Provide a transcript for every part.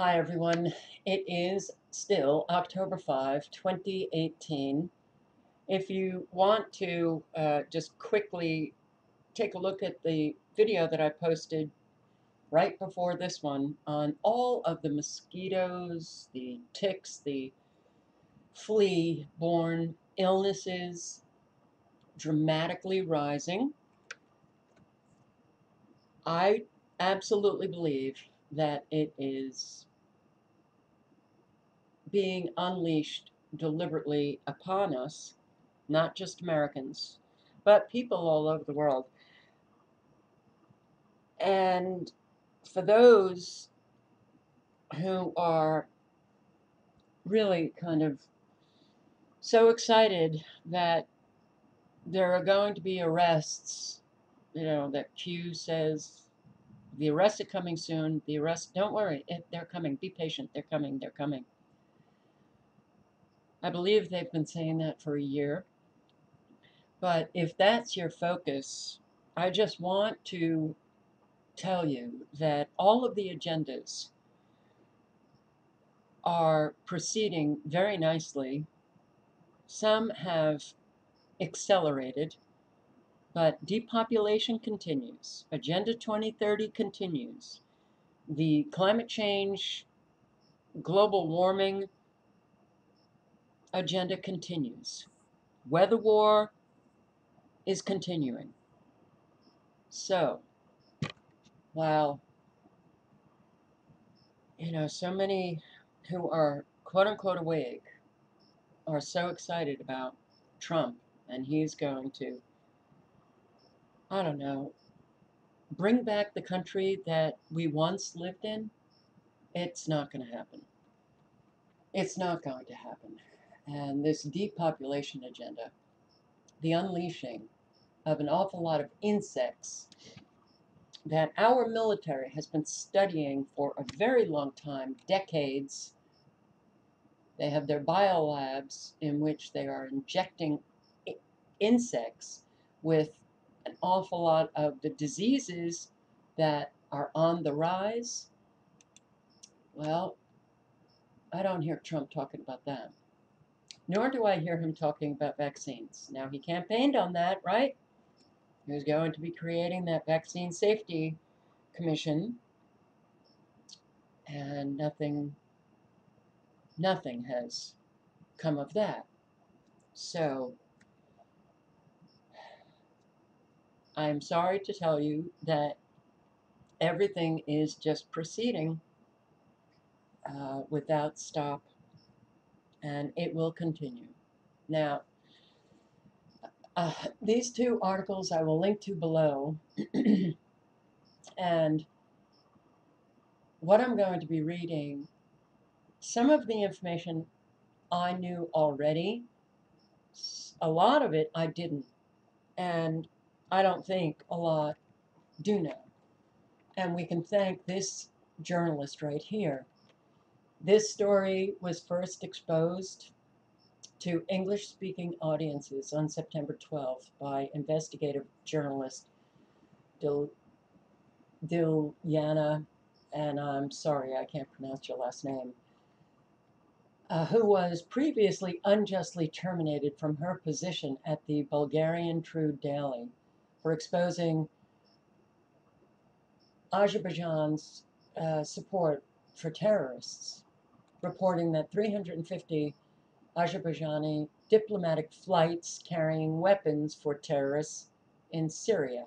Hi, everyone. It is still October 5, 2018. If you want to uh, just quickly take a look at the video that I posted right before this one on all of the mosquitoes, the ticks, the flea-borne illnesses dramatically rising, I absolutely believe that it is being unleashed deliberately upon us, not just Americans, but people all over the world. And for those who are really kind of so excited that there are going to be arrests, you know, that Q says the arrests are coming soon. The arrests, don't worry, they're coming. Be patient. They're coming. They're coming. I believe they've been saying that for a year. But if that's your focus, I just want to tell you that all of the agendas are proceeding very nicely. Some have accelerated, but depopulation continues. Agenda 2030 continues. The climate change, global warming agenda continues. Weather war is continuing. So, while, you know, so many who are quote unquote awake are so excited about Trump and he's going to, I don't know, bring back the country that we once lived in, it's not going to happen. It's not going to happen and this depopulation agenda, the unleashing of an awful lot of insects that our military has been studying for a very long time, decades. They have their biolabs in which they are injecting insects with an awful lot of the diseases that are on the rise. Well, I don't hear Trump talking about that nor do I hear him talking about vaccines. Now, he campaigned on that, right? He was going to be creating that vaccine safety commission, and nothing, nothing has come of that. So, I'm sorry to tell you that everything is just proceeding uh, without stop and it will continue. Now, uh, these two articles I will link to below, and what I'm going to be reading, some of the information I knew already, a lot of it I didn't, and I don't think a lot do know. And we can thank this journalist right here this story was first exposed to English-speaking audiences on September 12th by investigative journalist Dil Dilyana, and I'm sorry, I can't pronounce your last name, uh, who was previously unjustly terminated from her position at the Bulgarian True Daily for exposing Azerbaijan's uh, support for terrorists reporting that 350 Azerbaijani diplomatic flights carrying weapons for terrorists in Syria.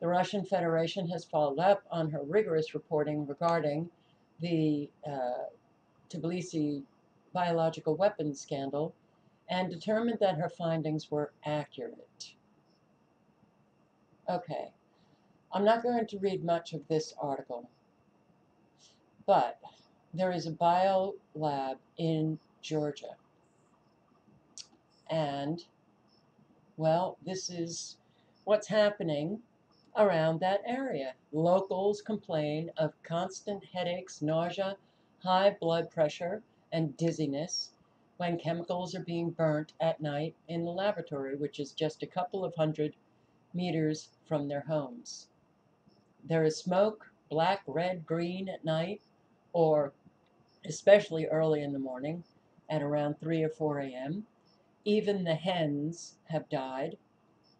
The Russian Federation has followed up on her rigorous reporting regarding the uh, Tbilisi biological weapons scandal and determined that her findings were accurate. Okay, I'm not going to read much of this article, but there is a bio lab in Georgia. And, well, this is what's happening around that area. Locals complain of constant headaches, nausea, high blood pressure, and dizziness when chemicals are being burnt at night in the laboratory, which is just a couple of hundred meters from their homes. There is smoke, black, red, green at night, or especially early in the morning at around 3 or 4 a.m. Even the hens have died.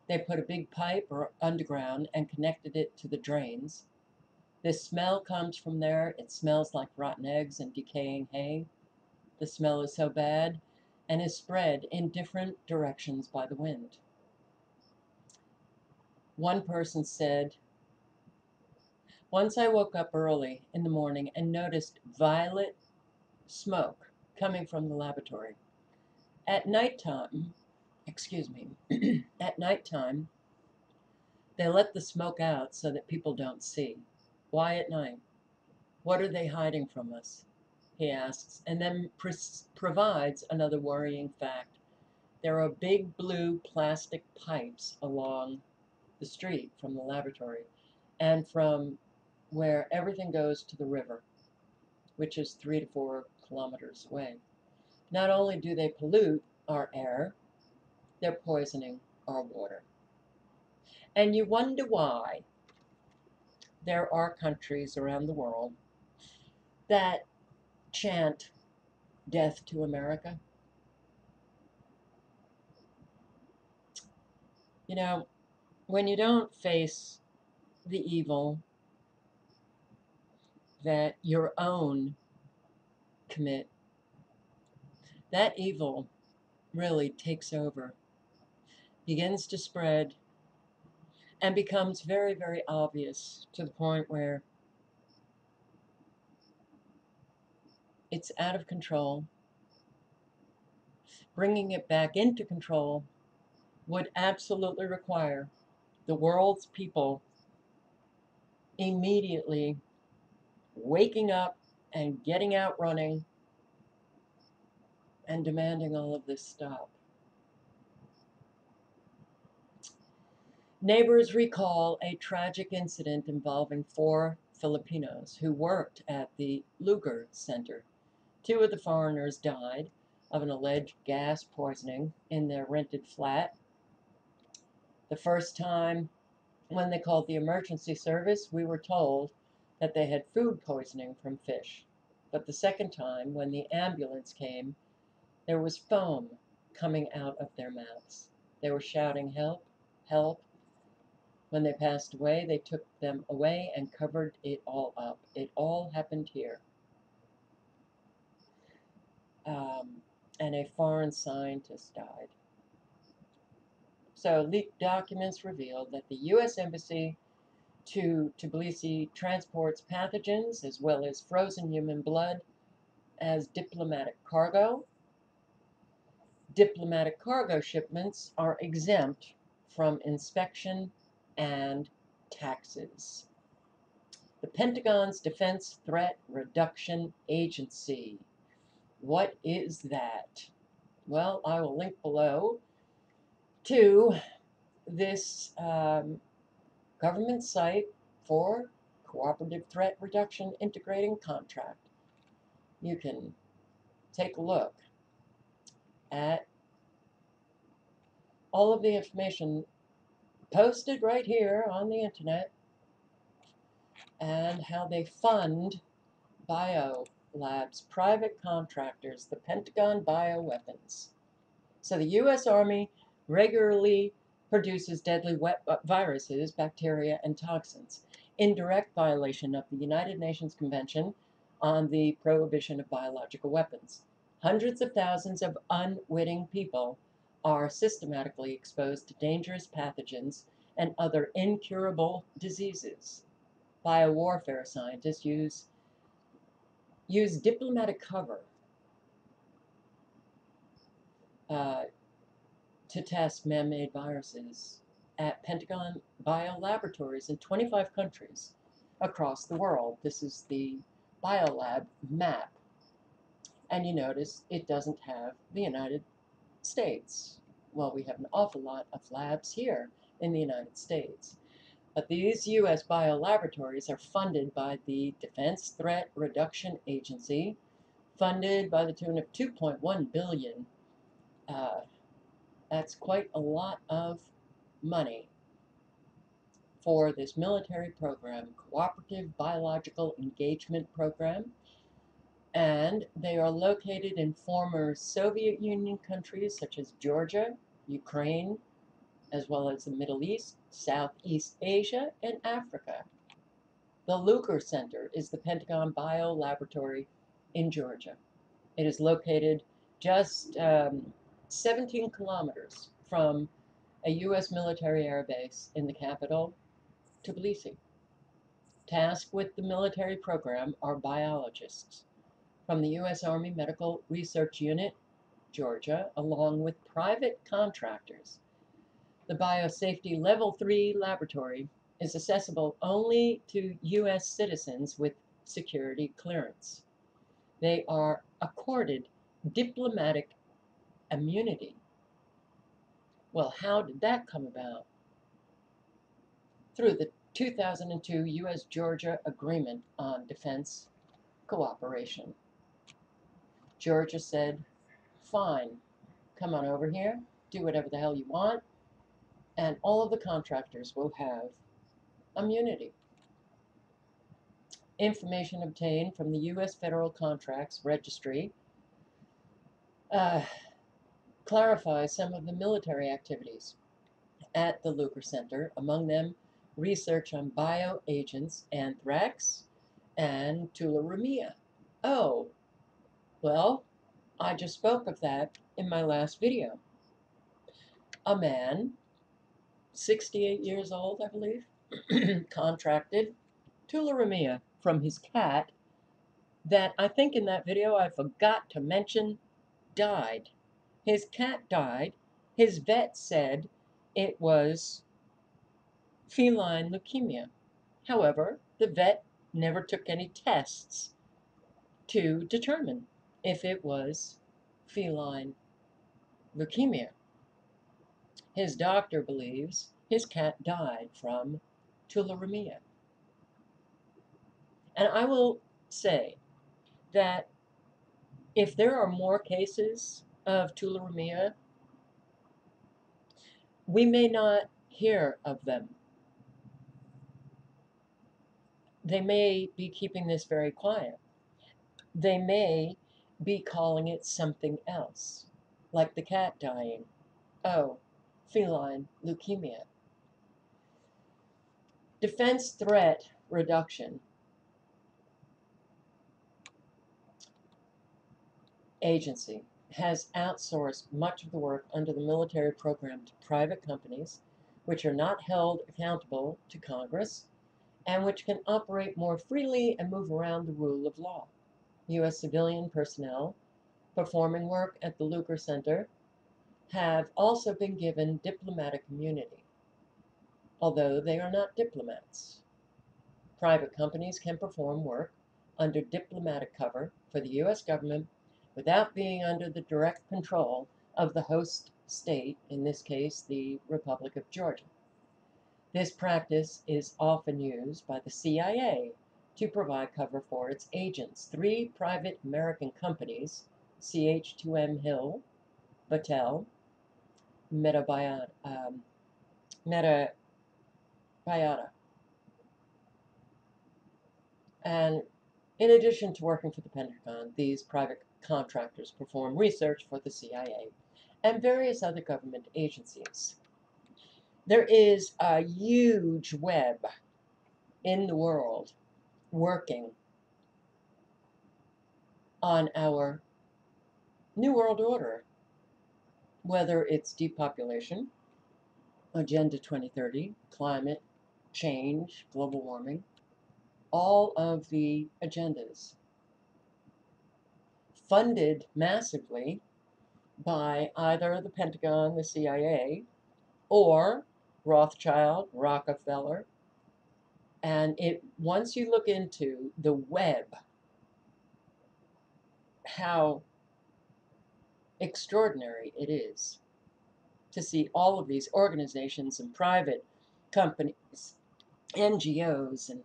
They put a big pipe or underground and connected it to the drains. The smell comes from there. It smells like rotten eggs and decaying hay. The smell is so bad and is spread in different directions by the wind. One person said, Once I woke up early in the morning and noticed violet smoke coming from the laboratory. At nighttime, excuse me, at nighttime, they let the smoke out so that people don't see. Why at night? What are they hiding from us? He asks, and then provides another worrying fact. There are big blue plastic pipes along the street from the laboratory and from where everything goes to the river, which is three to four kilometers away. Not only do they pollute our air, they're poisoning our water. And you wonder why there are countries around the world that chant death to America. You know, when you don't face the evil that your own commit, that evil really takes over, begins to spread, and becomes very, very obvious to the point where it's out of control. Bringing it back into control would absolutely require the world's people immediately waking up and getting out running and demanding all of this stop. Neighbors recall a tragic incident involving four Filipinos who worked at the Lugar Center. Two of the foreigners died of an alleged gas poisoning in their rented flat. The first time when they called the emergency service, we were told that they had food poisoning from fish. But the second time, when the ambulance came, there was foam coming out of their mouths. They were shouting, Help, help. When they passed away, they took them away and covered it all up. It all happened here. Um, and a foreign scientist died. So leaked documents revealed that the U.S. Embassy to Tbilisi transports pathogens as well as frozen human blood as diplomatic cargo. Diplomatic cargo shipments are exempt from inspection and taxes. The Pentagon's Defense Threat Reduction Agency. What is that? Well, I will link below to this um, government site for cooperative threat reduction integrating contract. You can take a look at all of the information posted right here on the internet and how they fund bio labs, private contractors, the Pentagon bioweapons. So the U.S. Army regularly produces deadly uh, viruses, bacteria, and toxins in direct violation of the United Nations Convention on the Prohibition of Biological Weapons. Hundreds of thousands of unwitting people are systematically exposed to dangerous pathogens and other incurable diseases. Biowarfare scientists use, use diplomatic cover uh, to test man-made viruses at Pentagon biolaboratories in 25 countries across the world. This is the biolab map. And you notice it doesn't have the United States. Well, we have an awful lot of labs here in the United States. But these U.S. biolaboratories are funded by the Defense Threat Reduction Agency, funded by the tune of 2.1 billion uh, that's quite a lot of money for this military program, Cooperative Biological Engagement Program. and they are located in former Soviet Union countries such as Georgia, Ukraine, as well as the Middle East, Southeast Asia, and Africa. The Luker Center is the Pentagon Bio Laboratory in Georgia. It is located just um, 17 kilometers from a U.S. military air base in the capital, Tbilisi. Tasked with the military program are biologists from the U.S. Army Medical Research Unit, Georgia, along with private contractors. The Biosafety Level 3 laboratory is accessible only to U.S. citizens with security clearance. They are accorded diplomatic immunity. Well, how did that come about? Through the 2002 U.S. Georgia Agreement on Defense Cooperation. Georgia said, fine, come on over here, do whatever the hell you want, and all of the contractors will have immunity. Information obtained from the U.S. Federal Contracts Registry uh, clarifies some of the military activities at the Luker Center, among them research on bioagents, anthrax, and tularemia. Oh, well, I just spoke of that in my last video. A man, 68 years old, I believe, contracted tularemia from his cat that I think in that video I forgot to mention died. His cat died. His vet said it was feline leukemia. However, the vet never took any tests to determine if it was feline leukemia. His doctor believes his cat died from tularemia. And I will say that if there are more cases of tularemia, we may not hear of them. They may be keeping this very quiet. They may be calling it something else, like the cat dying. Oh, feline leukemia. Defense threat reduction agency has outsourced much of the work under the military program to private companies, which are not held accountable to Congress and which can operate more freely and move around the rule of law. U.S. civilian personnel performing work at the Luker Center have also been given diplomatic immunity, although they are not diplomats. Private companies can perform work under diplomatic cover for the U.S. government without being under the direct control of the host state, in this case, the Republic of Georgia. This practice is often used by the CIA to provide cover for its agents. Three private American companies, CH2M Hill, Battelle, Metabiota, um, Metabiota. And in addition to working for the Pentagon, these private contractors perform research for the CIA and various other government agencies. There is a huge web in the world working on our New World Order, whether it's depopulation, Agenda 2030, climate change, global warming, all of the agendas funded massively by either the Pentagon, the CIA, or Rothschild, Rockefeller, and it once you look into the web, how extraordinary it is to see all of these organizations and private companies, NGOs and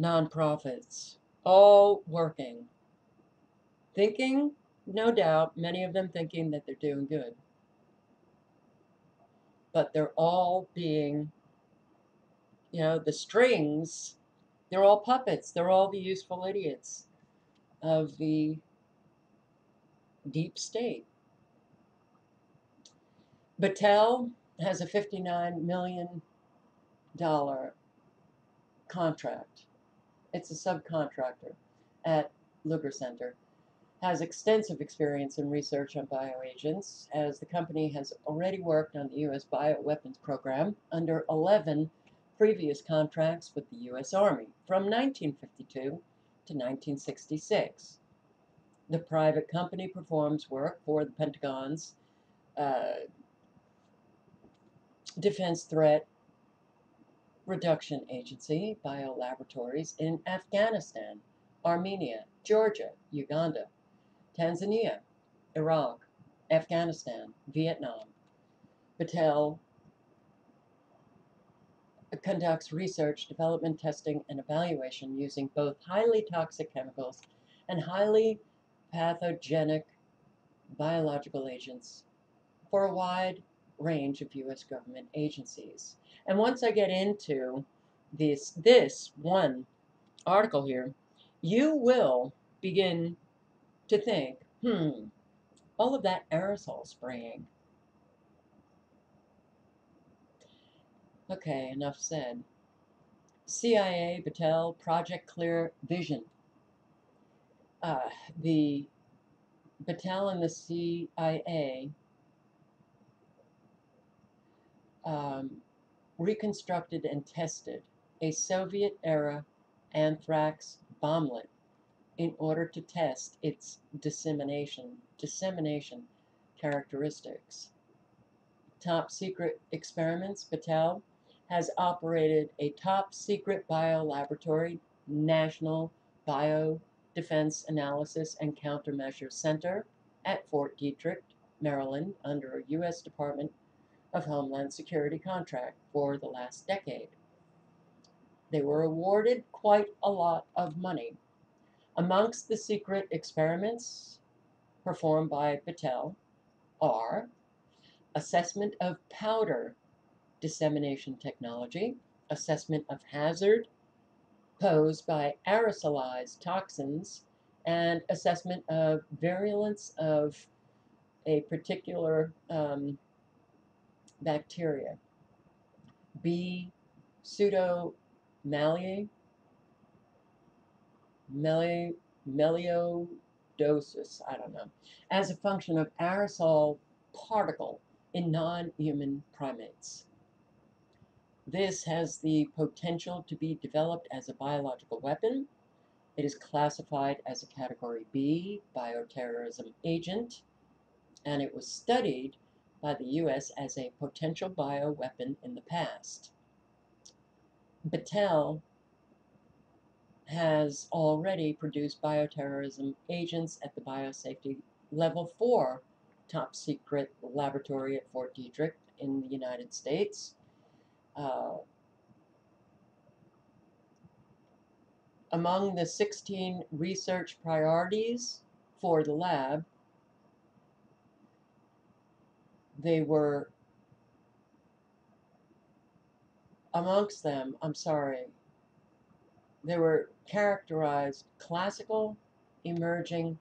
nonprofits, all working, thinking, no doubt, many of them thinking that they're doing good. But they're all being you know, the strings, They're all puppets. They're all the useful idiots of the deep state. Battelle has a $59 million contract. It's a subcontractor at Lugar Center. Has extensive experience in research on bioagents, as the company has already worked on the U.S. bioweapons program under 11 previous contracts with the U.S. Army from 1952 to 1966. The private company performs work for the Pentagon's uh, Defense Threat Reduction Agency biolaboratories in Afghanistan, Armenia, Georgia, Uganda, Tanzania, Iraq, Afghanistan, Vietnam. Battelle conducts research, development, testing, and evaluation using both highly toxic chemicals and highly pathogenic biological agents for a wide range of U.S. government agencies. And once I get into this, this one article here, you will begin to think, hmm, all of that aerosol spraying. Okay, enough said. CIA, Battelle, Project Clear Vision. Uh, the Battelle and the CIA um, reconstructed and tested a Soviet era anthrax bomblet in order to test its dissemination, dissemination characteristics. Top secret experiments, Battelle has operated a top secret biolaboratory, National Bio Defense Analysis and Countermeasure Center at Fort Detrick, Maryland, under a U.S. Department of Homeland Security contract for the last decade. They were awarded quite a lot of money. Amongst the secret experiments performed by Battelle are assessment of powder dissemination technology, assessment of hazard posed by aerosolized toxins, and assessment of virulence of a particular um, bacteria. B. Pseudomallei, meli, melioidosis, I don't know, as a function of aerosol particle in non-human primates. This has the potential to be developed as a biological weapon. It is classified as a Category B bioterrorism agent, and it was studied by the U.S. as a potential bioweapon in the past. Battelle has already produced bioterrorism agents at the biosafety level 4 top secret laboratory at Fort Detrick in the United States. Uh, among the 16 research priorities for the lab, they were amongst them, I'm sorry, they were characterized classical, emerging,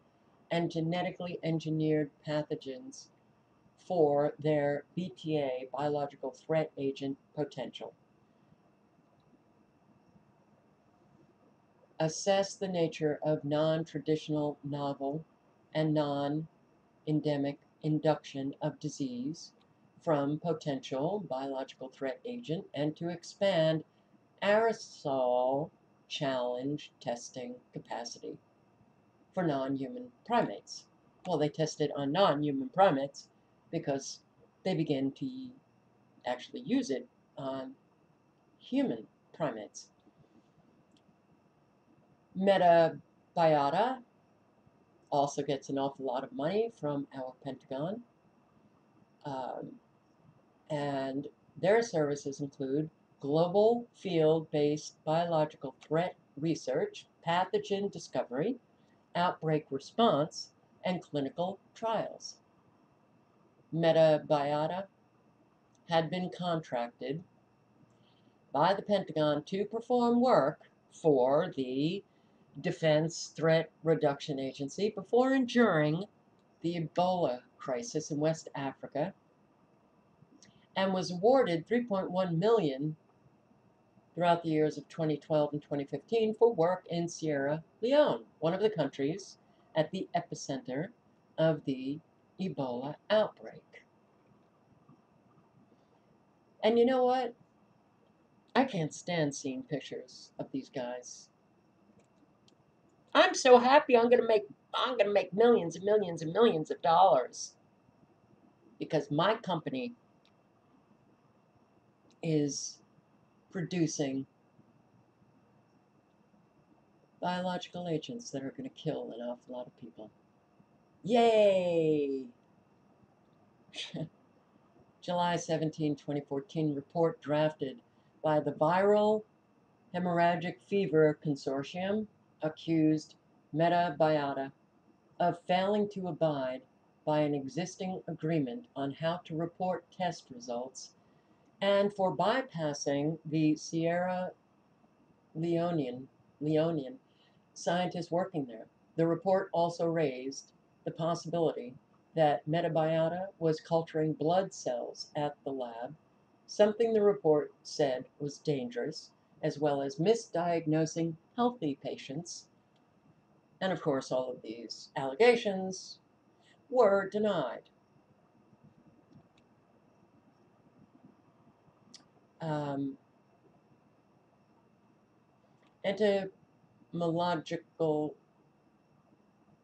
and genetically engineered pathogens for their BTA, biological threat agent potential. Assess the nature of non-traditional novel and non-endemic induction of disease from potential biological threat agent and to expand aerosol challenge testing capacity for non-human primates. Well, they tested on non-human primates because they begin to actually use it on human primates. Metabiota also gets an awful lot of money from our Pentagon. Um, and their services include global field-based biological threat research, pathogen discovery, outbreak response, and clinical trials. Metabiota had been contracted by the Pentagon to perform work for the Defense Threat Reduction Agency before and during the Ebola crisis in West Africa and was awarded 3.1 million throughout the years of 2012 and 2015 for work in Sierra Leone, one of the countries at the epicenter of the Ebola outbreak. And you know what? I can't stand seeing pictures of these guys. I'm so happy I'm gonna make I'm gonna make millions and millions and millions of dollars because my company is producing biological agents that are going to kill an awful lot of people. Yay! July 17, 2014 report drafted by the Viral Hemorrhagic Fever Consortium accused Metabiota of failing to abide by an existing agreement on how to report test results and for bypassing the Sierra Leonean, Leonean scientists working there. The report also raised the possibility that Metabiota was culturing blood cells at the lab, something the report said was dangerous, as well as misdiagnosing healthy patients. And of course, all of these allegations were denied. um, entomological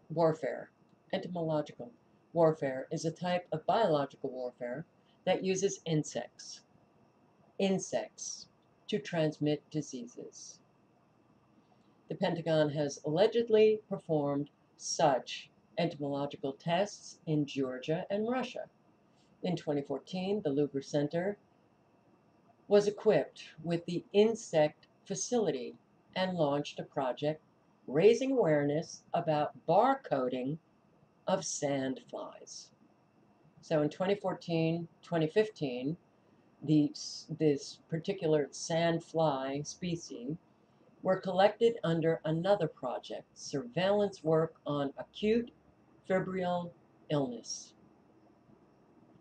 warfare. Entomological warfare is a type of biological warfare that uses insects, insects, to transmit diseases. The Pentagon has allegedly performed such entomological tests in Georgia and Russia. In 2014, the Lugar Center was equipped with the insect facility and launched a project raising awareness about barcoding of sand flies. So in 2014, 2015, the, this particular sand fly species were collected under another project, surveillance work on acute febrile illness.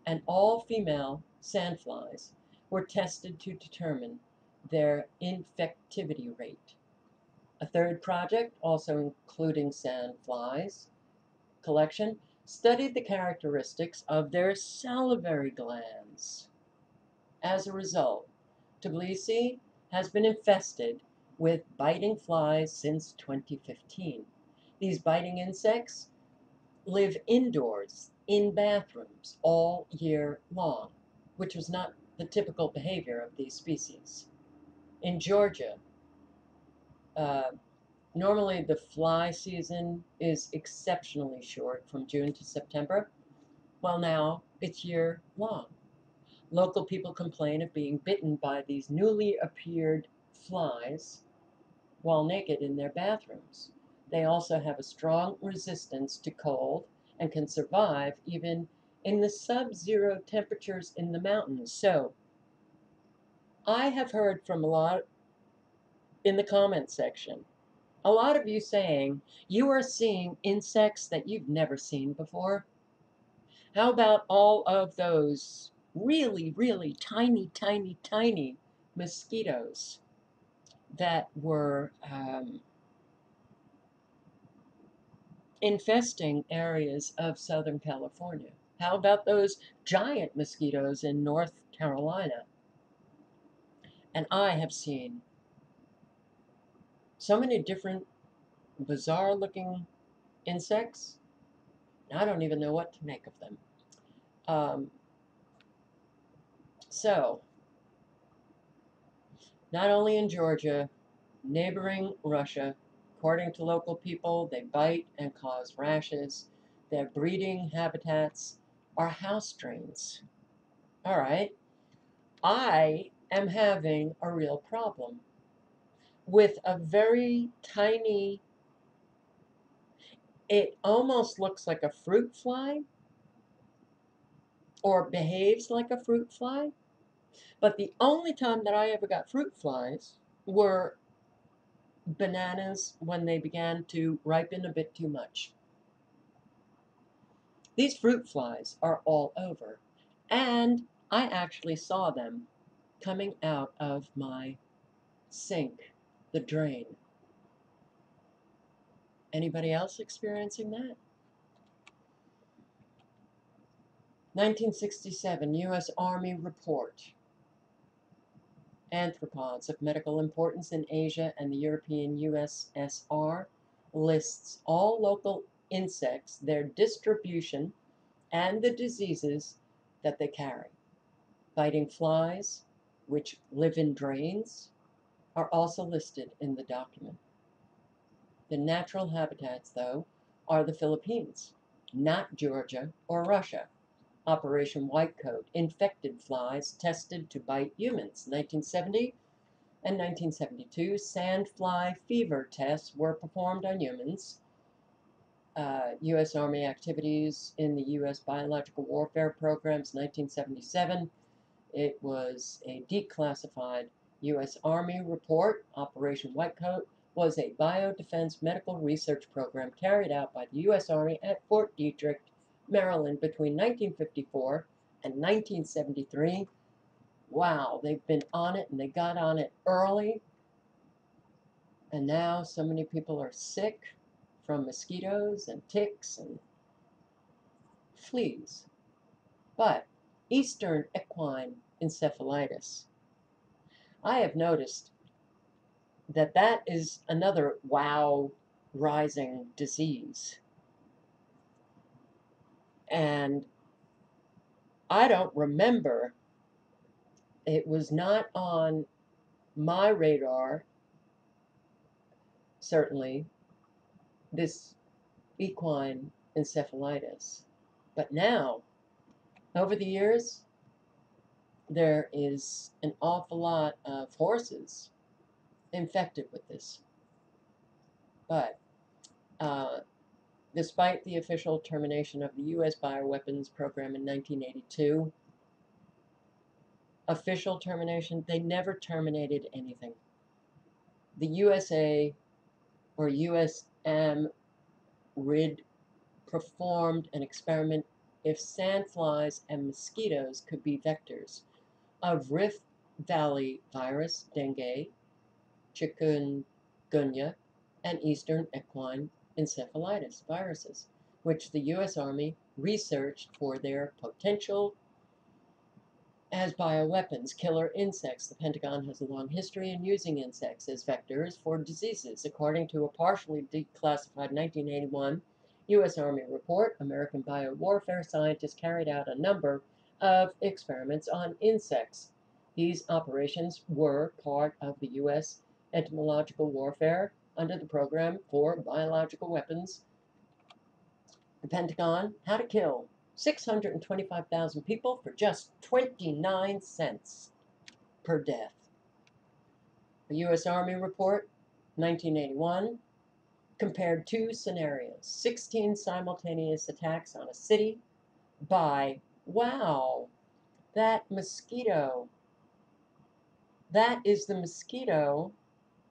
And all female sandflies were tested to determine their infectivity rate. A third project, also including sandflies collection, studied the characteristics of their salivary glands. As a result, Tbilisi has been infested with biting flies since 2015. These biting insects live indoors in bathrooms all year long, which was not the typical behavior of these species. In Georgia, uh, normally the fly season is exceptionally short from June to September. Well, now it's year long. Local people complain of being bitten by these newly appeared flies while naked in their bathrooms. They also have a strong resistance to cold and can survive even in the sub-zero temperatures in the mountains. So I have heard from a lot in the comment section, a lot of you saying you are seeing insects that you've never seen before. How about all of those really, really tiny, tiny, tiny mosquitoes that were um, infesting areas of Southern California? How about those giant mosquitoes in North Carolina? And I have seen so many different bizarre looking insects. I don't even know what to make of them. Um, so, not only in Georgia, neighboring Russia, according to local people, they bite and cause rashes. Their breeding habitats are house drains. All right. I am having a real problem with a very tiny, it almost looks like a fruit fly or behaves like a fruit fly. But the only time that I ever got fruit flies were bananas when they began to ripen a bit too much. These fruit flies are all over, and I actually saw them coming out of my sink, the drain. Anybody else experiencing that? 1967 U.S. Army report. Arthropods of medical importance in Asia and the European USSR lists all local insects, their distribution, and the diseases that they carry. Biting flies, which live in drains, are also listed in the document. The natural habitats, though, are the Philippines, not Georgia or Russia. Operation Whitecoat, infected flies tested to bite humans. 1970 and 1972, sandfly fever tests were performed on humans. Uh, U.S. Army activities in the U.S. Biological Warfare Programs, 1977. It was a declassified U.S. Army report. Operation Whitecoat was a biodefense medical research program carried out by the U.S. Army at Fort Detrick, Maryland between 1954 and 1973. Wow, they've been on it and they got on it early. And now so many people are sick from mosquitoes and ticks and fleas. But Eastern equine encephalitis. I have noticed that that is another wow rising disease. And I don't remember, it was not on my radar, certainly, this equine encephalitis. But now, over the years, there is an awful lot of horses infected with this. But uh, despite the official termination of the U.S. bioweapons program in 1982, official termination, they never terminated anything. The USA or USM RID performed an experiment if sandflies and mosquitoes could be vectors of Rift Valley virus, dengue, chikungunya, and eastern equine encephalitis viruses, which the U.S. Army researched for their potential as bioweapons, killer insects. The Pentagon has a long history in using insects as vectors for diseases. According to a partially declassified 1981 U.S. Army report, American biowarfare scientists carried out a number of experiments on insects. These operations were part of the U.S. entomological warfare under the program for biological weapons. The Pentagon had to kill 625,000 people for just 29 cents per death. A U.S. Army report, 1981, compared two scenarios 16 simultaneous attacks on a city by Wow, that mosquito. That is the mosquito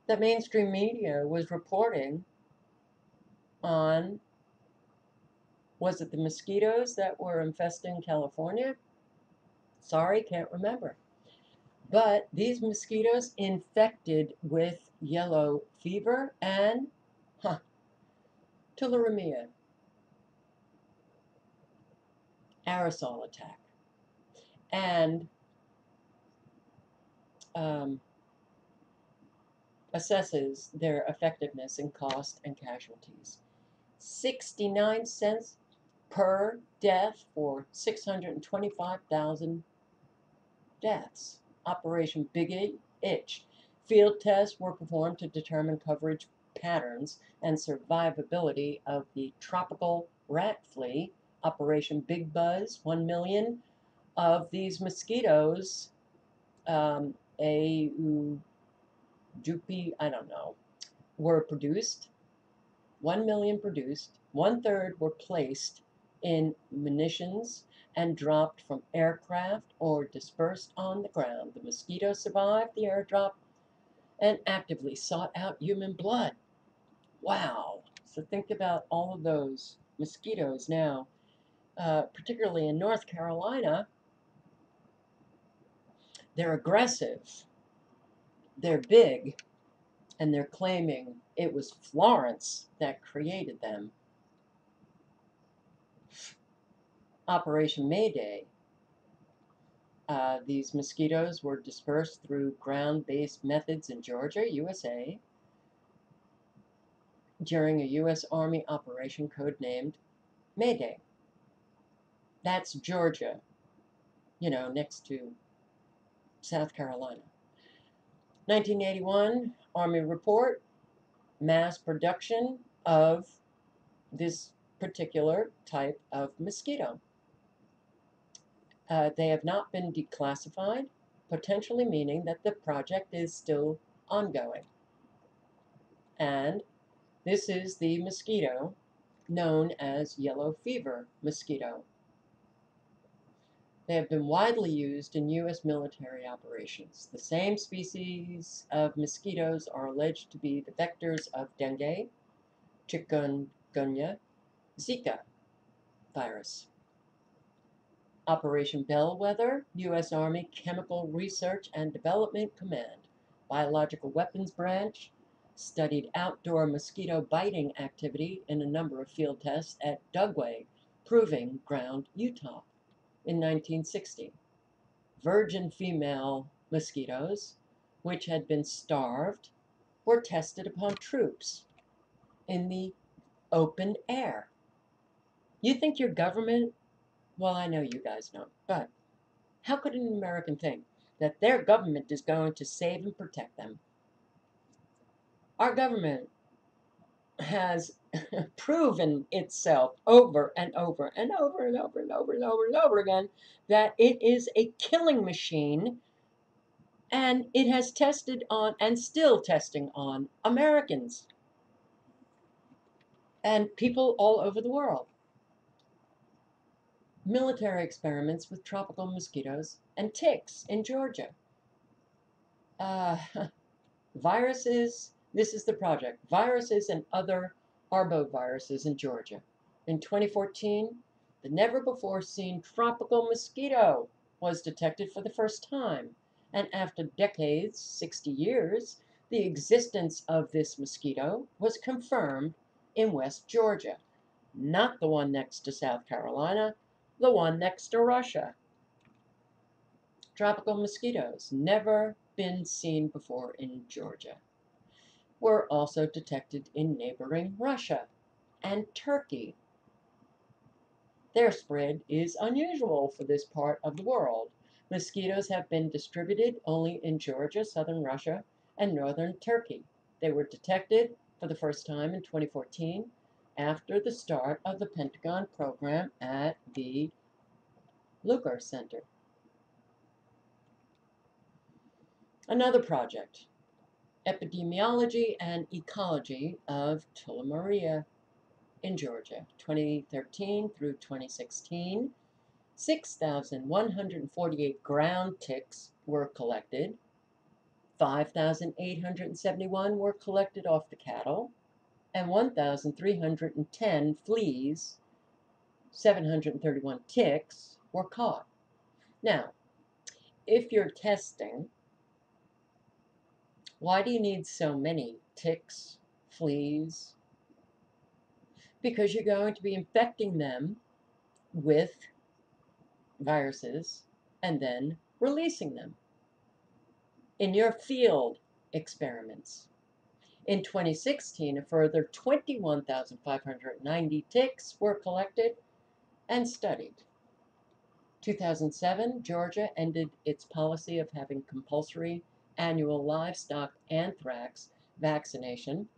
that mainstream media was reporting on. Was it the mosquitoes that were infesting California? Sorry, can't remember. But these mosquitoes infected with yellow fever and huh, tularemia aerosol attack. And um, assesses their effectiveness in cost and casualties. 69 cents per death for 625,000 deaths. Operation Big Itch. Field tests were performed to determine coverage patterns and survivability of the tropical rat flea Operation Big Buzz, 1 million of these mosquitoes, um, a I don't know, were produced. 1 million produced. One third were placed in munitions and dropped from aircraft or dispersed on the ground. The mosquitoes survived the airdrop and actively sought out human blood. Wow. So think about all of those mosquitoes now, uh, particularly in North Carolina. They're aggressive, they're big, and they're claiming it was Florence that created them. Operation Mayday. Uh, these mosquitoes were dispersed through ground based methods in Georgia, USA, during a U.S. Army operation codenamed Mayday. That's Georgia, you know, next to South Carolina. 1981 Army report mass production of this particular type of mosquito. Uh, they have not been declassified, potentially meaning that the project is still ongoing. And this is the mosquito known as yellow fever mosquito. They have been widely used in U.S. military operations. The same species of mosquitoes are alleged to be the vectors of dengue, chikungunya, Zika virus. Operation Bellwether, U.S. Army Chemical Research and Development Command, Biological Weapons Branch, studied outdoor mosquito biting activity in a number of field tests at Dugway, Proving Ground, Utah, in 1960. Virgin female mosquitoes, which had been starved, were tested upon troops in the open air. You think your government well, I know you guys don't, but how could an American think that their government is going to save and protect them? Our government has proven itself over and over and over and over and over and over and over again that it is a killing machine and it has tested on and still testing on Americans and people all over the world military experiments with tropical mosquitoes and ticks in Georgia. Uh, viruses, this is the project, viruses and other arboviruses in Georgia. In 2014, the never before seen tropical mosquito was detected for the first time. And after decades, 60 years, the existence of this mosquito was confirmed in West Georgia, not the one next to South Carolina, the one next to Russia. Tropical mosquitoes, never been seen before in Georgia, were also detected in neighboring Russia and Turkey. Their spread is unusual for this part of the world. Mosquitoes have been distributed only in Georgia, southern Russia, and northern Turkey. They were detected for the first time in 2014 after the start of the Pentagon program at the Lugar Center. Another project, Epidemiology and Ecology of Tula in Georgia, 2013 through 2016. 6,148 ground ticks were collected. 5,871 were collected off the cattle and 1,310 fleas, 731 ticks were caught. Now, if you're testing, why do you need so many ticks, fleas? Because you're going to be infecting them with viruses and then releasing them in your field experiments. In 2016, a further 21,590 ticks were collected and studied. 2007, Georgia ended its policy of having compulsory annual livestock anthrax vaccination.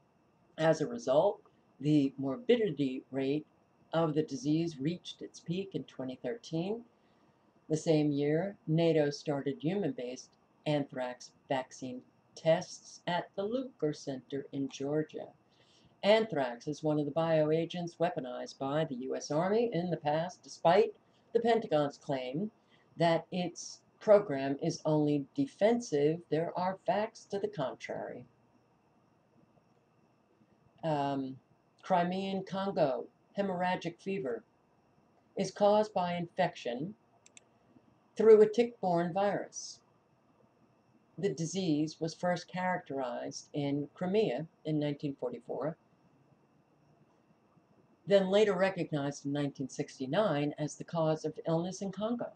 As a result, the morbidity rate of the disease reached its peak in 2013. The same year, NATO started human based anthrax vaccine tests at the Lugar Center in Georgia. Anthrax is one of the bioagents weaponized by the U.S. Army in the past, despite the Pentagon's claim that its program is only defensive, there are facts to the contrary. Um, Crimean Congo hemorrhagic fever is caused by infection through a tick-borne virus. The disease was first characterized in Crimea in 1944, then later recognized in 1969 as the cause of illness in Congo,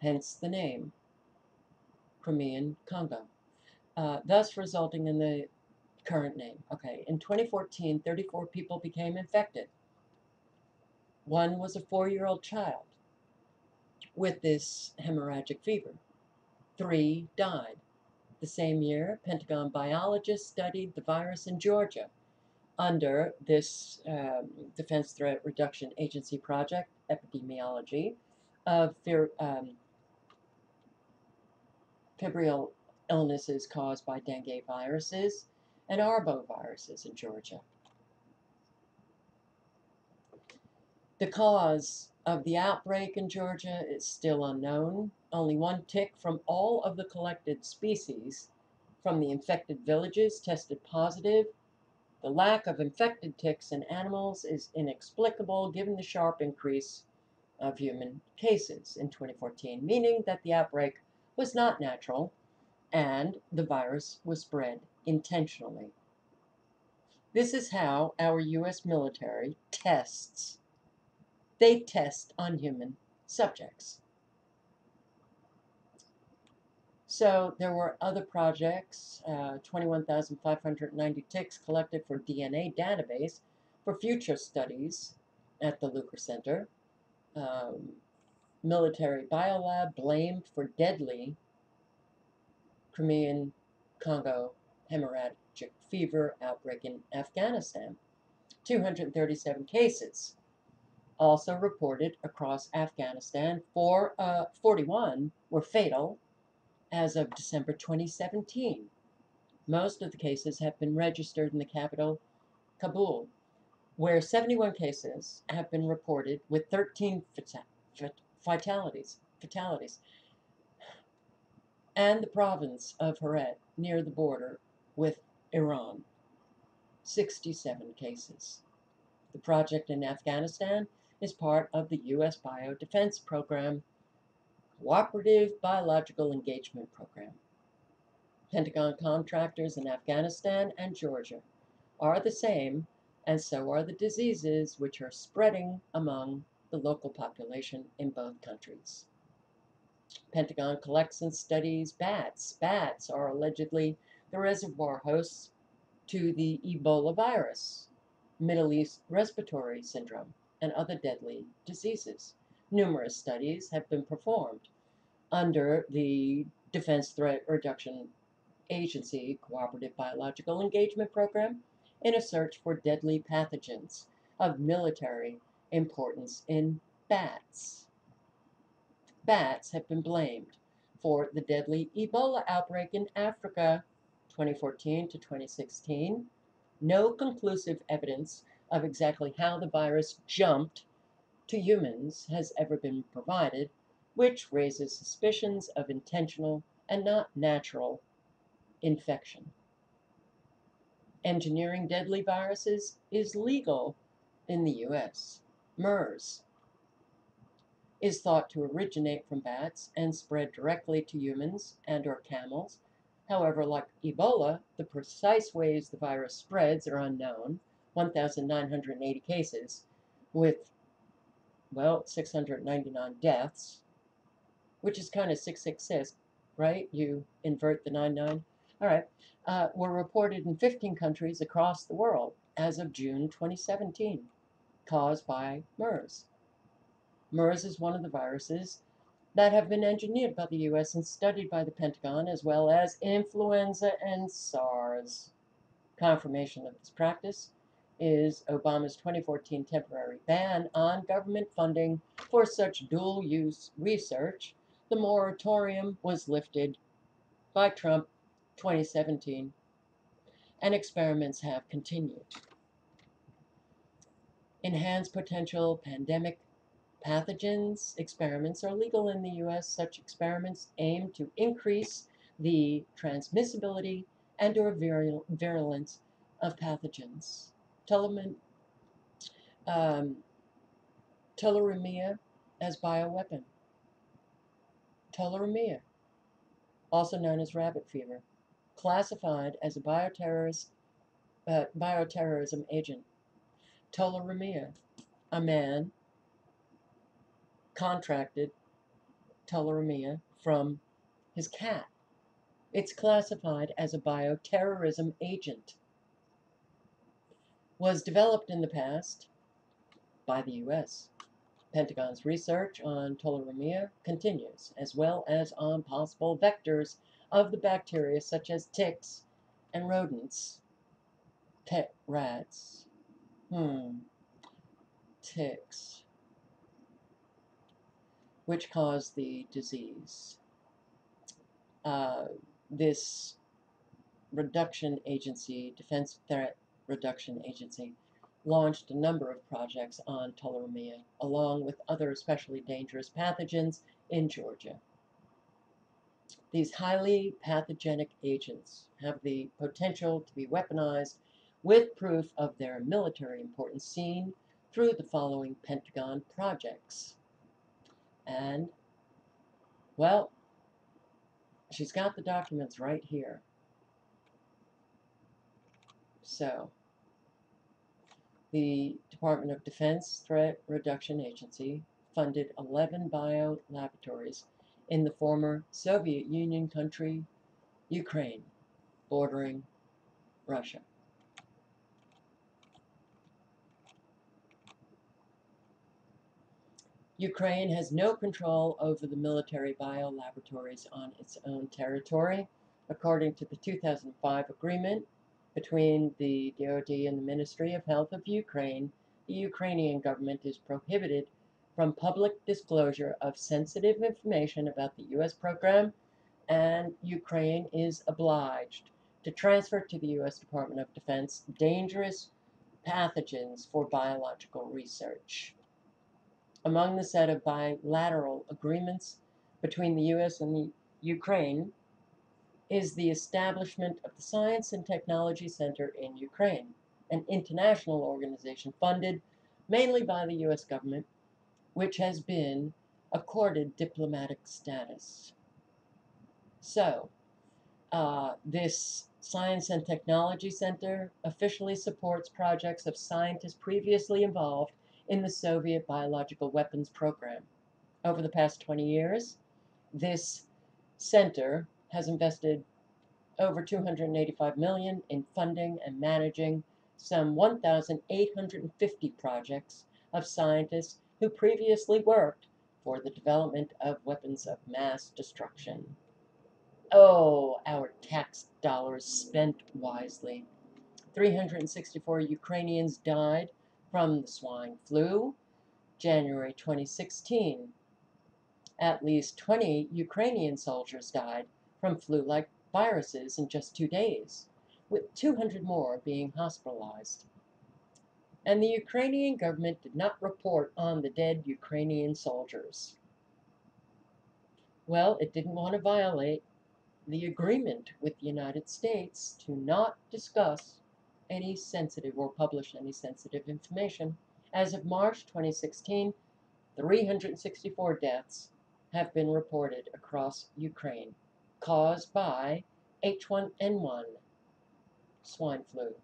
hence the name Crimean Congo, uh, thus resulting in the current name. Okay, in 2014, 34 people became infected. One was a four-year-old child with this hemorrhagic fever. Three died. The same year, Pentagon biologists studied the virus in Georgia under this um, Defense Threat Reduction Agency project, epidemiology, of um, febrile illnesses caused by dengue viruses and arboviruses in Georgia. The cause of the outbreak in Georgia is still unknown. Only one tick from all of the collected species from the infected villages tested positive. The lack of infected ticks in animals is inexplicable given the sharp increase of human cases in 2014, meaning that the outbreak was not natural and the virus was spread intentionally. This is how our U.S. military tests they test on human subjects. So there were other projects, uh, 21,590 ticks collected for DNA database for future studies at the Lugar Center. Um, military biolab blamed for deadly Crimean Congo hemorrhagic fever outbreak in Afghanistan. 237 cases also reported across Afghanistan. Four, uh, 41 were fatal as of December 2017. Most of the cases have been registered in the capital, Kabul, where 71 cases have been reported with 13 fatalities, fatalities, and the province of Herat near the border with Iran, 67 cases. The project in Afghanistan is part of the U.S. Biodefense Program Cooperative Biological Engagement Program. Pentagon contractors in Afghanistan and Georgia are the same, and so are the diseases which are spreading among the local population in both countries. Pentagon collects and studies bats. Bats are allegedly the reservoir hosts to the Ebola virus, Middle East respiratory syndrome, and other deadly diseases. Numerous studies have been performed under the Defense Threat Reduction Agency Cooperative Biological Engagement Program in a search for deadly pathogens of military importance in bats. Bats have been blamed for the deadly Ebola outbreak in Africa 2014 to 2016. No conclusive evidence of exactly how the virus jumped to humans has ever been provided, which raises suspicions of intentional and not natural infection. Engineering deadly viruses is legal in the US. MERS is thought to originate from bats and spread directly to humans and or camels. However, like Ebola, the precise ways the virus spreads are unknown, 1,980 cases, with, well, 699 deaths, which is kind of 666, right? You invert the 99. All right. Uh, were reported in 15 countries across the world as of June 2017, caused by MERS. MERS is one of the viruses that have been engineered by the U.S. and studied by the Pentagon, as well as influenza and SARS. Confirmation of this practice is Obama's 2014 temporary ban on government funding for such dual use research. The moratorium was lifted by Trump 2017, and experiments have continued. Enhanced potential pandemic pathogens experiments are legal in the US. Such experiments aim to increase the transmissibility and or virul- virulence of pathogens. Telemin, um, tularemia as bioweapon. Tularemia, also known as rabbit fever, classified as a bioterrorist, uh, bioterrorism agent. Tularemia, a man contracted tularemia from his cat. It's classified as a bioterrorism agent. Was developed in the past by the US. Pentagon's research on tularemia continues, as well as on possible vectors of the bacteria such as ticks and rodents. Pet rats. Hmm. Ticks. Which cause the disease. Uh, this reduction agency, Defense Threat Reduction Agency, launched a number of projects on tularemia, along with other especially dangerous pathogens in Georgia. These highly pathogenic agents have the potential to be weaponized with proof of their military importance seen through the following Pentagon projects. And, well, she's got the documents right here. So, the Department of Defense Threat Reduction Agency funded 11 bio laboratories in the former Soviet Union country, Ukraine, bordering Russia. Ukraine has no control over the military bio laboratories on its own territory, according to the 2005 agreement between the DoD and the Ministry of Health of Ukraine. The Ukrainian government is prohibited from public disclosure of sensitive information about the U.S. program, and Ukraine is obliged to transfer to the U.S. Department of Defense dangerous pathogens for biological research. Among the set of bilateral agreements between the U.S. and the Ukraine is the establishment of the Science and Technology Center in Ukraine, an international organization funded mainly by the U.S. government, which has been accorded diplomatic status. So, uh, this Science and Technology Center officially supports projects of scientists previously involved in the Soviet biological weapons program. Over the past 20 years, this center has invested over 285 million in funding and managing some 1,850 projects of scientists who previously worked for the development of weapons of mass destruction. Oh, our tax dollars spent wisely. 364 Ukrainians died from the swine flu, January 2016. At least 20 Ukrainian soldiers died from flu like viruses in just two days, with 200 more being hospitalized. And the Ukrainian government did not report on the dead Ukrainian soldiers. Well, it didn't want to violate the agreement with the United States to not discuss any sensitive or publish any sensitive information. As of March 2016, 364 deaths have been reported across Ukraine caused by H1N1 swine flu.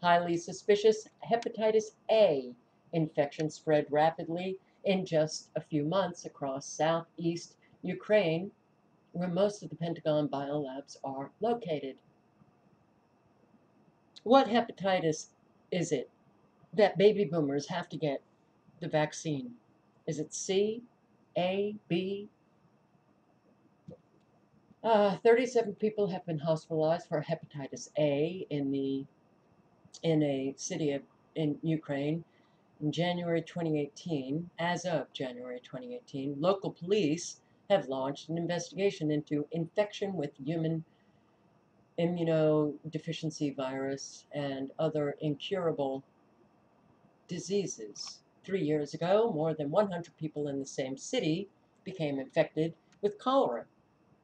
Highly suspicious hepatitis A infection spread rapidly in just a few months across southeast Ukraine, where most of the Pentagon biolabs are located. What hepatitis is it that baby boomers have to get the vaccine? Is it C, A, B? Uh, 37 people have been hospitalized for hepatitis A in the in a city of, in Ukraine in January 2018. As of January 2018, local police have launched an investigation into infection with human immunodeficiency virus and other incurable diseases Three years ago, more than 100 people in the same city became infected with cholera.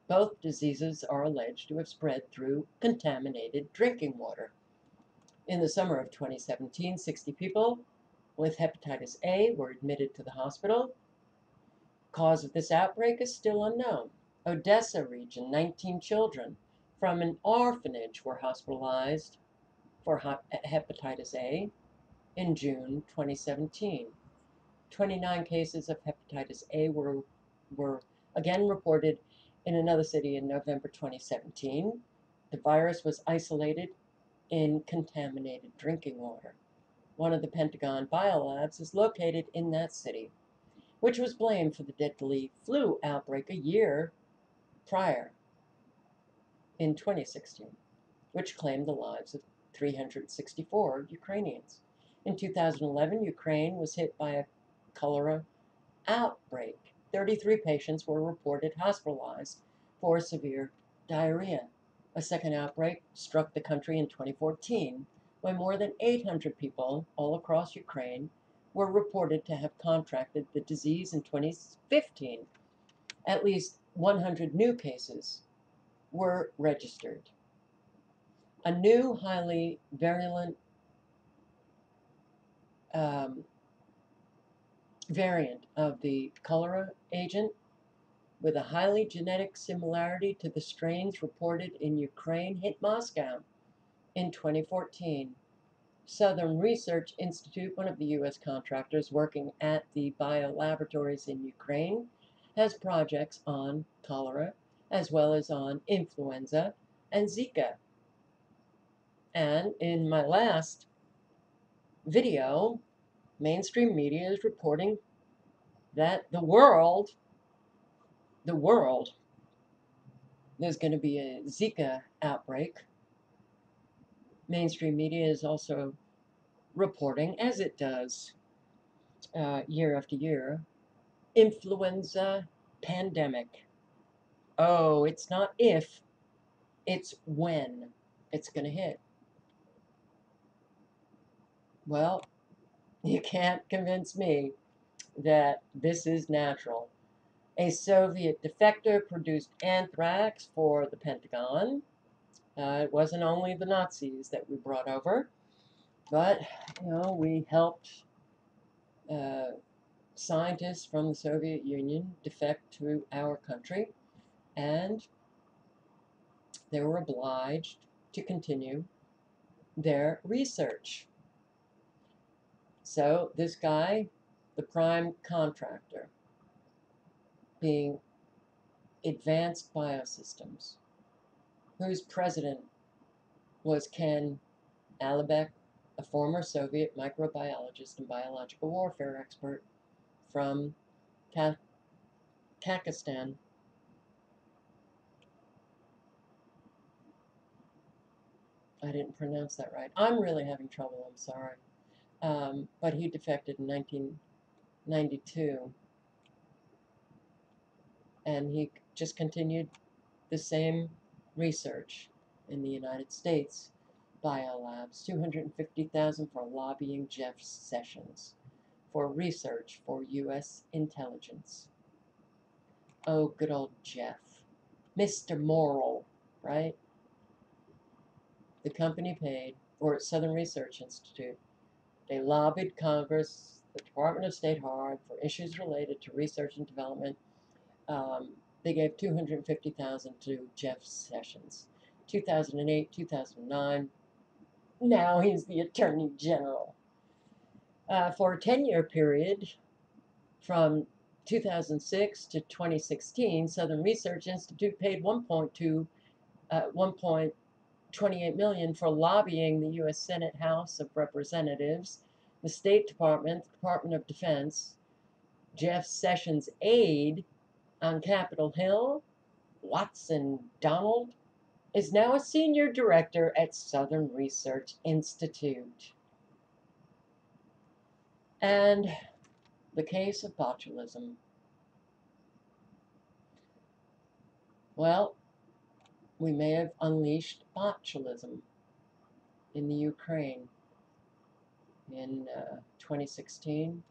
Both diseases are alleged to have spread through contaminated drinking water. In the summer of 2017, 60 people with hepatitis A were admitted to the hospital. Cause of this outbreak is still unknown. Odessa region, 19 children from an orphanage were hospitalized for hepatitis A in June 2017. 29 cases of hepatitis A were, were again reported in another city in November 2017. The virus was isolated in contaminated drinking water. One of the Pentagon biolabs is located in that city, which was blamed for the deadly flu outbreak a year prior in 2016, which claimed the lives of 364 Ukrainians. In 2011, Ukraine was hit by a cholera outbreak. 33 patients were reported hospitalized for severe diarrhea. A second outbreak struck the country in 2014 when more than 800 people all across Ukraine were reported to have contracted the disease in 2015. At least 100 new cases were registered. A new highly virulent um, variant of the cholera agent with a highly genetic similarity to the strains reported in Ukraine hit Moscow in 2014. Southern Research Institute, one of the U.S. contractors working at the biolaboratories in Ukraine, has projects on cholera as well as on influenza and Zika. And in my last video, mainstream media is reporting that the world the world, there's going to be a Zika outbreak. Mainstream media is also reporting, as it does uh, year after year, influenza pandemic. Oh, it's not if, it's when it's going to hit. Well, you can't convince me that this is natural. A Soviet defector produced anthrax for the Pentagon. Uh, it wasn't only the Nazis that we brought over, but you know we helped uh, scientists from the Soviet Union defect to our country, and they were obliged to continue their research. So this guy, the prime contractor, being Advanced Biosystems, whose president was Ken Alibek, a former Soviet microbiologist and biological warfare expert from Kazakhstan. I didn't pronounce that right. I'm really having trouble, I'm sorry. Um, but he defected in 1992 and he just continued the same research in the United States biolabs 250,000 for lobbying Jeff Sessions for research for US intelligence oh good old Jeff Mr. Moral right the company paid for Southern Research Institute they lobbied Congress the Department of State hard for issues related to research and development um, they gave 250,000 to Jeff Sessions. 2008, 2009. Now he's the Attorney General. Uh, for a 10-year period, from 2006 to 2016, Southern Research Institute paid 1.2, uh, 1.28 million for lobbying the U.S. Senate House of Representatives, the State Department, the Department of Defense, Jeff Sessions' aide, on Capitol Hill, Watson Donald, is now a senior director at Southern Research Institute. And the case of botulism. Well, we may have unleashed botulism in the Ukraine in uh, 2016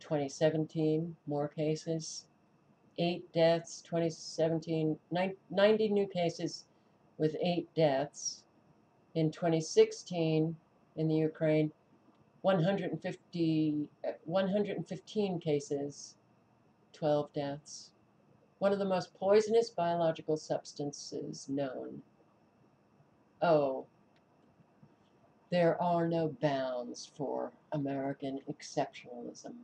2017, more cases. Eight deaths, 2017, 90 new cases with eight deaths. In 2016, in the Ukraine, 150, uh, 115 cases, 12 deaths. One of the most poisonous biological substances known. Oh, there are no bounds for American exceptionalism.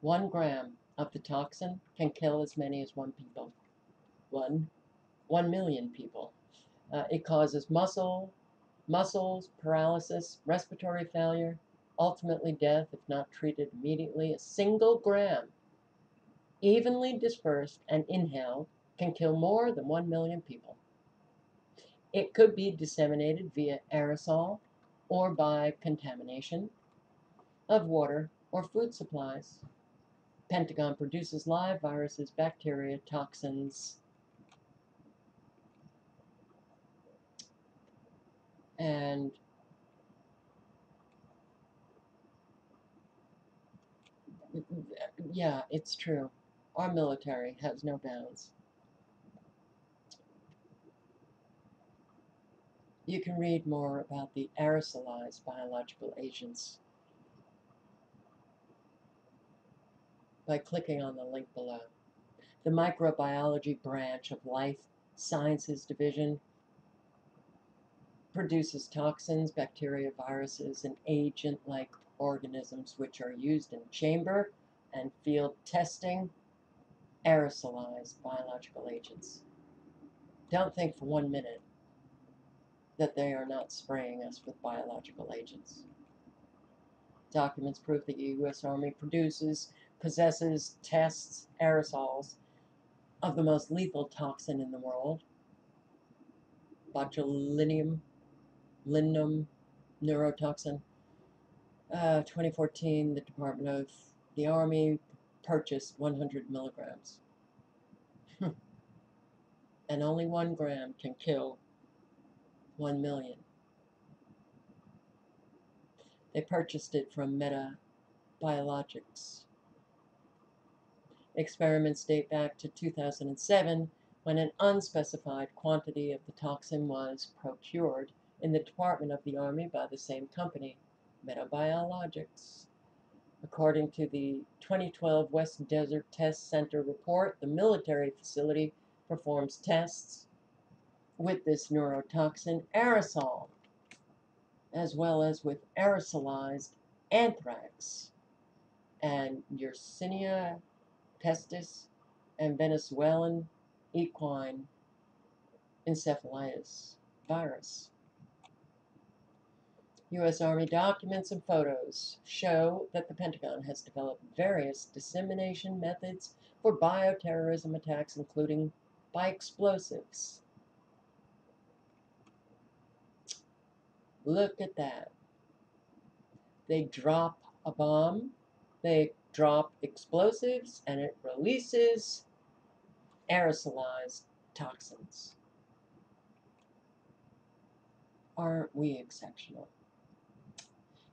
One gram of the toxin can kill as many as one people. One, one million people. Uh, it causes muscle, muscles, paralysis, respiratory failure, ultimately death if not treated immediately. A single gram, evenly dispersed and inhaled, can kill more than one million people. It could be disseminated via aerosol or by contamination of water or food supplies. Pentagon produces live viruses, bacteria, toxins, and yeah, it's true. Our military has no bounds. You can read more about the aerosolized biological agents by clicking on the link below. The microbiology branch of Life Sciences Division produces toxins, bacteria, viruses, and agent-like organisms which are used in chamber and field testing, aerosolized biological agents. Don't think for one minute that they are not spraying us with biological agents. Documents prove that the U.S. Army produces, possesses, tests aerosols of the most lethal toxin in the world, botulinum, linum neurotoxin. Uh, 2014, the Department of the Army purchased 100 milligrams. and only one gram can kill 1 million. They purchased it from Meta Biologics. Experiments date back to 2007 when an unspecified quantity of the toxin was procured in the Department of the Army by the same company, Metabiologics. According to the 2012 West Desert Test Center report, the military facility performs tests with this neurotoxin aerosol, as well as with aerosolized anthrax and Yersinia pestis and Venezuelan equine encephalitis virus. U.S. Army documents and photos show that the Pentagon has developed various dissemination methods for bioterrorism attacks, including by explosives. Look at that. They drop a bomb, they drop explosives, and it releases aerosolized toxins. Aren't we exceptional?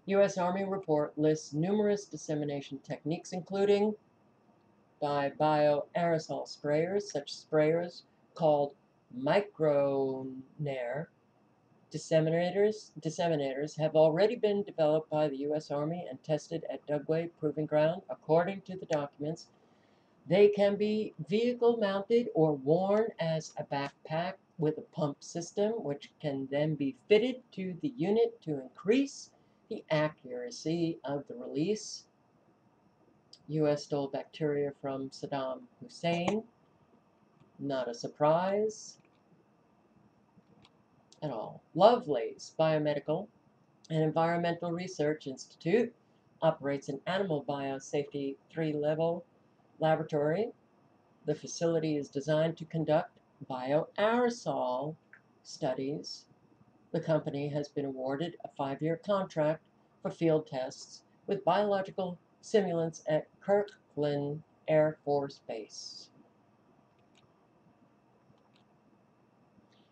U.S. Army report lists numerous dissemination techniques, including by bioaerosol sprayers, such sprayers called micronair disseminators, disseminators have already been developed by the U.S. Army and tested at Dugway Proving Ground. According to the documents, they can be vehicle mounted or worn as a backpack with a pump system, which can then be fitted to the unit to increase the accuracy of the release. U.S. stole bacteria from Saddam Hussein. Not a surprise at all. Lovelace Biomedical and Environmental Research Institute operates an animal biosafety three-level laboratory. The facility is designed to conduct bioaerosol studies. The company has been awarded a five-year contract for field tests with biological simulants at Kirtland Air Force Base.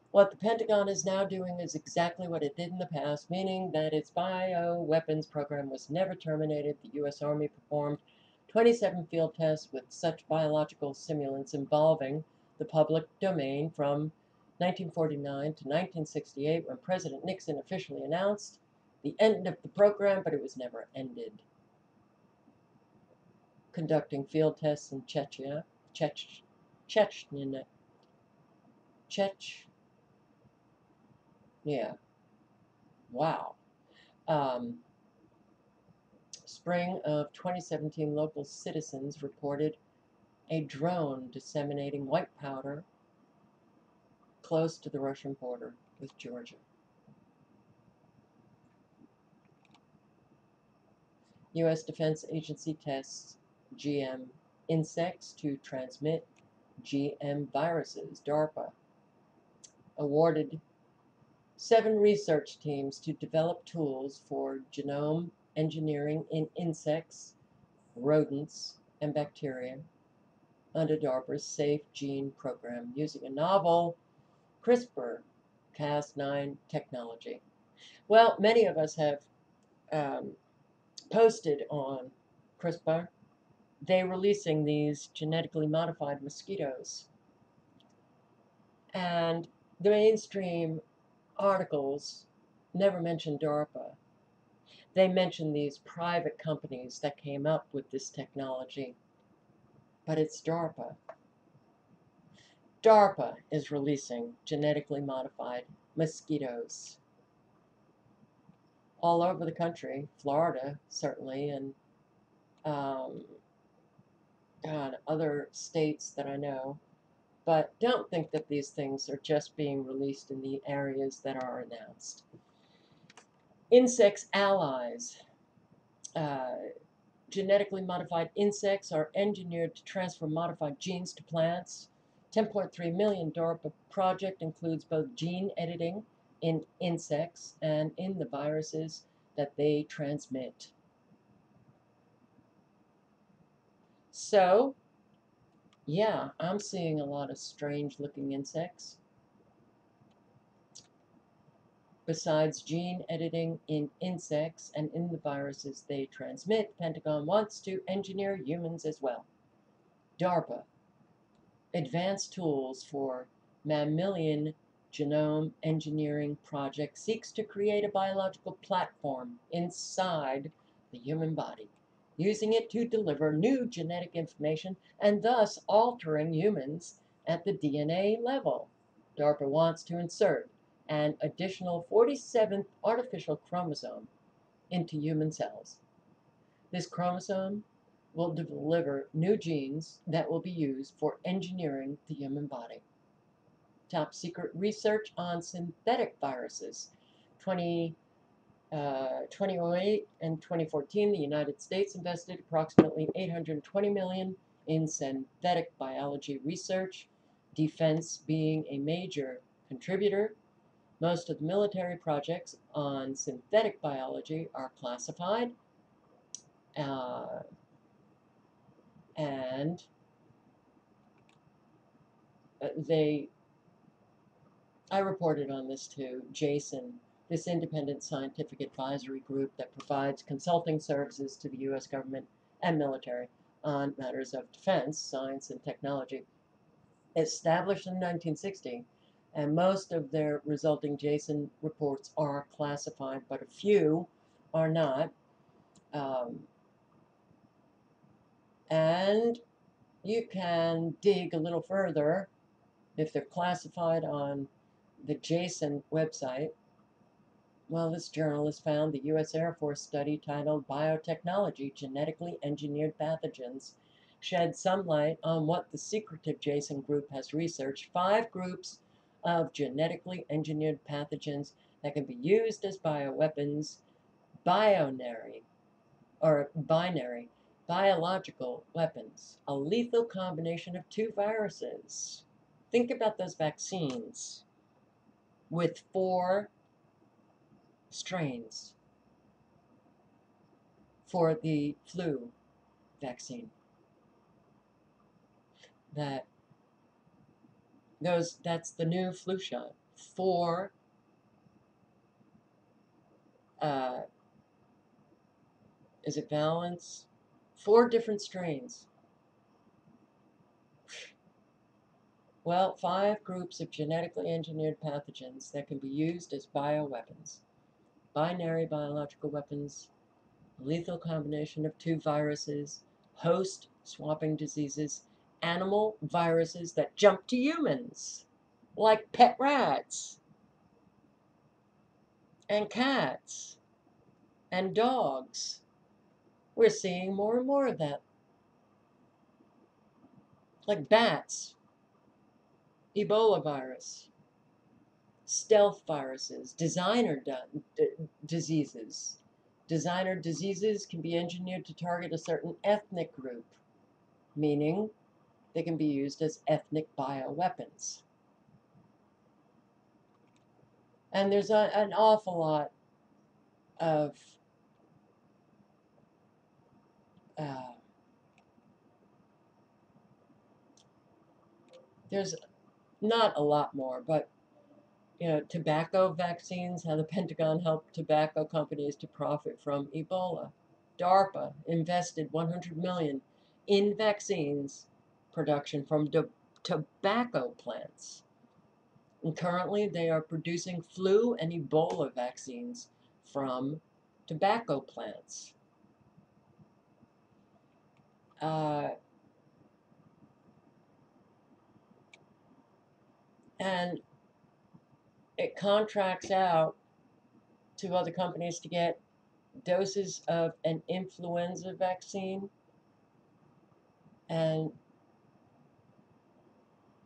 What the Pentagon is now doing is exactly what it did in the past, meaning that its bioweapons program was never terminated. The U.S. Army performed 27 field tests with such biological simulants involving the public domain from 1949 to 1968 when President Nixon officially announced the end of the program, but it was never ended. Conducting field tests in Chechnya, Chech, Chechnya, Chech, yeah, wow. Um, spring of 2017, local citizens reported a drone disseminating white powder close to the Russian border with Georgia. U.S. Defense Agency tests GM insects to transmit GM viruses. DARPA awarded seven research teams to develop tools for genome engineering in insects, rodents, and bacteria under DARPA's Safe Gene program using a novel CRISPR Cas9 technology. Well, many of us have um, posted on CRISPR. They're releasing these genetically modified mosquitoes. And the mainstream articles never mention DARPA. They mention these private companies that came up with this technology, but it's DARPA. DARPA is releasing genetically modified mosquitoes all over the country, Florida certainly, and um, God, other states that I know. But don't think that these things are just being released in the areas that are announced. Insects allies. Uh, genetically modified insects are engineered to transfer modified genes to plants. 10.3 million DARPA project includes both gene editing in insects and in the viruses that they transmit. So, yeah, I'm seeing a lot of strange looking insects. Besides gene editing in insects and in the viruses they transmit, Pentagon wants to engineer humans as well. DARPA, Advanced Tools for Mammalian Genome Engineering Project, seeks to create a biological platform inside the human body using it to deliver new genetic information and thus altering humans at the DNA level. DARPA wants to insert an additional 47th artificial chromosome into human cells. This chromosome will deliver new genes that will be used for engineering the human body. Top secret research on synthetic viruses. 20 uh, 2008 and 2014, the United States invested approximately 820 million in synthetic biology research, defense being a major contributor. Most of the military projects on synthetic biology are classified, uh, and uh, they, I reported on this too, Jason this independent scientific advisory group that provides consulting services to the U.S. government and military on matters of defense, science, and technology. Established in 1960, and most of their resulting JASON reports are classified, but a few are not. Um, and you can dig a little further if they're classified on the JASON website well, this journal has found the U.S. Air Force study titled Biotechnology Genetically Engineered Pathogens shed some light on what the secretive Jason group has researched five groups of genetically engineered pathogens that can be used as bioweapons, binary, or binary, biological weapons, a lethal combination of two viruses. Think about those vaccines with four strains for the flu vaccine. That those that's the new flu shot four uh, is it valence? Four different strains. Well, five groups of genetically engineered pathogens that can be used as bioweapons. Binary biological weapons, lethal combination of two viruses, host swapping diseases, animal viruses that jump to humans, like pet rats and cats and dogs. We're seeing more and more of that. Like bats, Ebola virus, stealth viruses, designer diseases. Designer diseases can be engineered to target a certain ethnic group, meaning they can be used as ethnic bioweapons. And there's a, an awful lot of uh, there's not a lot more, but you know, tobacco vaccines, how the Pentagon helped tobacco companies to profit from Ebola. DARPA invested 100 million in vaccines production from tobacco plants. And currently, they are producing flu and Ebola vaccines from tobacco plants. Uh, and it contracts out to other companies to get doses of an influenza vaccine and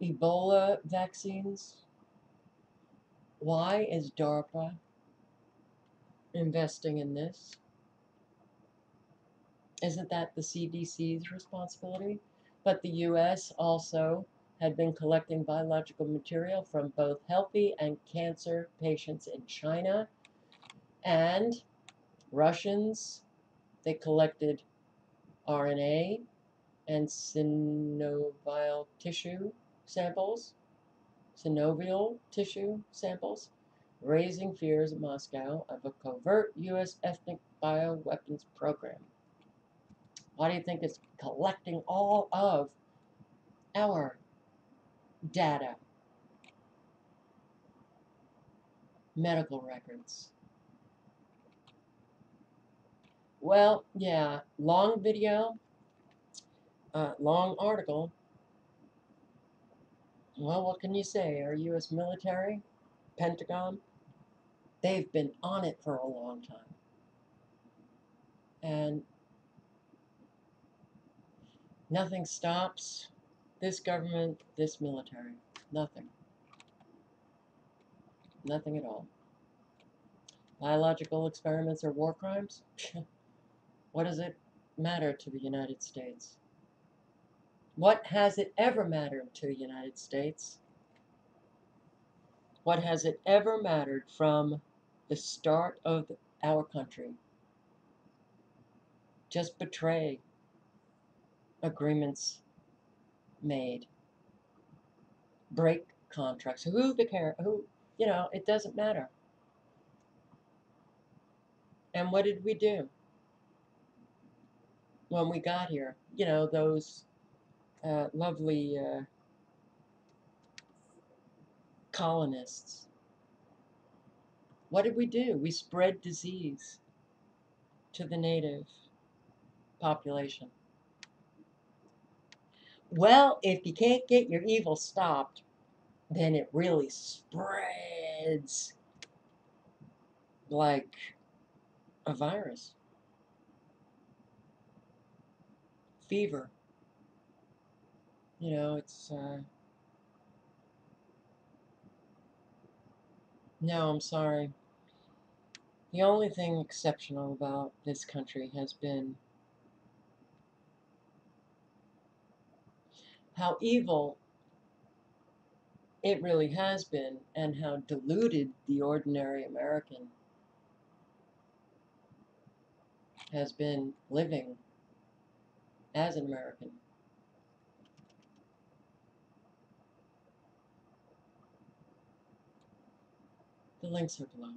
Ebola vaccines. Why is DARPA investing in this? Isn't that the CDC's responsibility? But the US also had been collecting biological material from both healthy and cancer patients in China. And Russians, they collected RNA and synovial tissue samples, synovial tissue samples, raising fears in Moscow of a covert U.S. ethnic bioweapons program. Why do you think it's collecting all of our data, medical records. Well, yeah, long video, uh, long article. Well, what can you say? Our U.S. military, Pentagon, they've been on it for a long time. And nothing stops this government, this military. Nothing. Nothing at all. Biological experiments are war crimes? what does it matter to the United States? What has it ever mattered to the United States? What has it ever mattered from the start of our country? Just betray agreements made break contracts. Who the care? Who you know? It doesn't matter. And what did we do when we got here? You know those uh, lovely uh, colonists. What did we do? We spread disease to the native population. Well, if you can't get your evil stopped, then it really spreads like a virus. Fever. You know, it's. Uh, no, I'm sorry. The only thing exceptional about this country has been how evil it really has been and how deluded the ordinary American has been living as an American. The links are below.